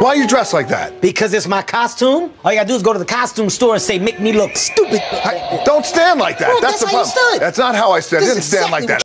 Why are you dressed like that? Because it's my costume. All you gotta do is go to the costume store and say, make me look stupid. I- don't stand like that. Bro, that's, that's the how you problem. That's not how I stood. I didn't stand like that.